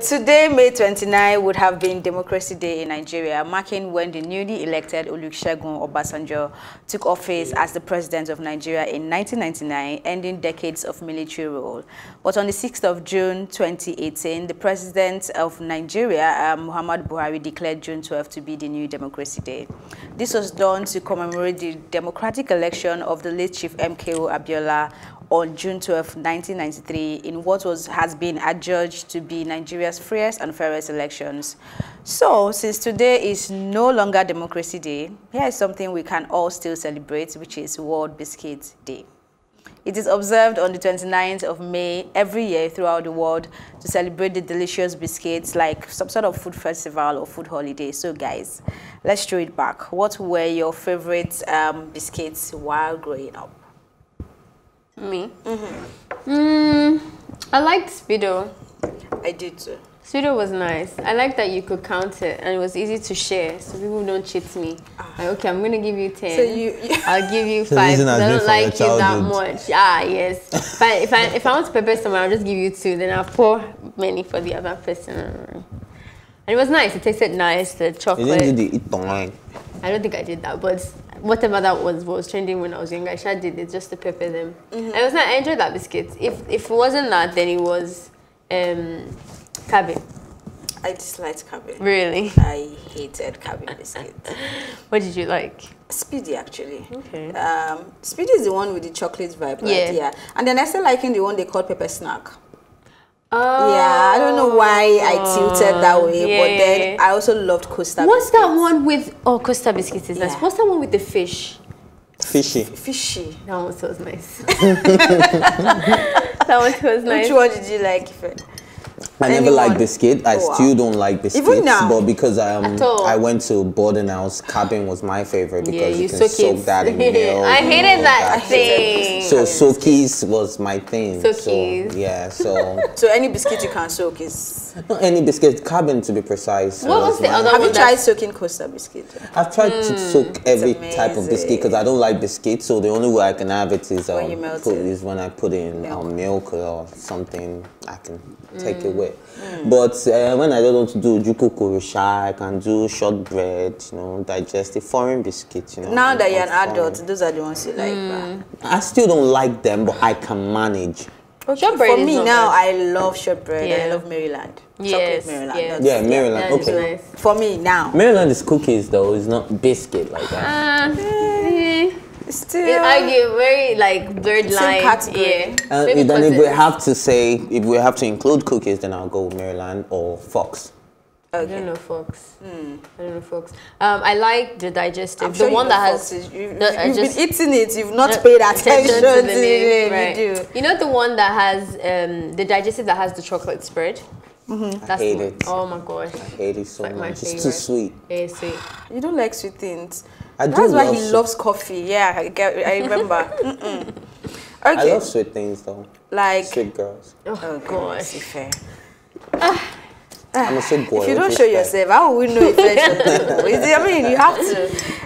Today, May 29, would have been Democracy Day in Nigeria, marking when the newly elected Olusegun Obasanjo took office as the president of Nigeria in 1999, ending decades of military rule. But on the 6th of June 2018, the president of Nigeria, uh, Muhammad Buhari, declared June 12 to be the new Democracy Day. This was done to commemorate the democratic election of the late Chief MKO Abiola on June 12, 1993, in what was has been adjudged to be Nigeria's freest and fairest elections. So, since today is no longer Democracy Day, here is something we can all still celebrate, which is World Biscuit Day. It is observed on the 29th of May every year throughout the world to celebrate the delicious biscuits like some sort of food festival or food holiday. So guys, let's throw it back. What were your favorite um, biscuits while growing up? Me? Mm-hmm. Mm, I liked Speedo. I did too. Speedo was nice. I like that you could count it and it was easy to share so people don't cheat me. Ah. Like, okay, I'm going to give you 10. So you, I'll give you 5 so I don't like you that much. Ah, yes. if, I, if, I, if I want to prepare someone, I'll just give you two. Then I'll pour many for the other person. And it was nice. It tasted nice, the chocolate. You didn't do the eat I don't think I did that, but whatever that was was trending when I was younger. I sure did it just to pepper them. Mm-hmm. I was not. I enjoyed that biscuit. If if it wasn't that, then it was um, cabin. I disliked cabin. Really? I hated cabin biscuits. what did you like? Speedy actually. Okay. Um, Speedy is the one with the chocolate vibe, right? Yeah. yeah. And then I still liking the one they called pepper snack. Oh. Yeah, I don't know why I tilted that way, yeah. but then I also loved Costa. What's biscuits. that one with? Oh, Costa biscuits is yeah. nice. What's that one with the fish? Fishy. Fishy. That one was nice. that one was nice. Which one did you like? I never liked biscuit. I oh, still don't like biscuits. Even now. But because um, I went to boarding house, cabin was my favorite because yeah, you, you can soak, that in milk. I hated that, that thing. So soakies was my thing. Soakies. So, yeah, so. so any biscuit you can soak is. Not any biscuit, cabin to be precise. What was the other Have you tried soaking Costa biscuit? I've tried mm, to soak every type of biscuit because I don't like biscuit. So the only way I can have it is, um, when, you melt put, it. is when I put in milk, um, milk or something I can take it with. Mm. But uh, when I don't want to do juku kurusha, I can do shortbread, you know, digestive foreign biscuit, you know. Now that you're an adult, those are the ones you like. Mm. I still don't like them, but I can manage. Okay. Shortbread For me now, bad. I love shortbread. Yeah. I love Maryland. Yes, Maryland. Yes. Yeah, Maryland. okay. Nice. For me now. Maryland is cookies though. It's not biscuit like that. Uh, Still, it argue very like blurred line. Yeah. Uh, then if we have to say, if we have to include cookies, then I'll go with Maryland or Fox. Okay. I don't know Fox. Mm. I don't know Fox. Um, I like the digestive. I'm the sure one that has. Is, you, the, you've just, been eating it. You've not paid attention to the name. Right. You, do. you know the one that has um, the digestive that has the chocolate spread. Mm -hmm. That's I hate it. Oh my gosh. I hate it so like much. It's too sweet. Yeah, sweet. You don't like sweet things. I That's why he loves coffee. Yeah, I, get, I remember. mm -mm. Okay. I love sweet things though. Like sweet girls. Oh, oh gosh, fair. I'm a ah, sweet boy. If you don't show yourself, how will we know if it's I mean, you have to.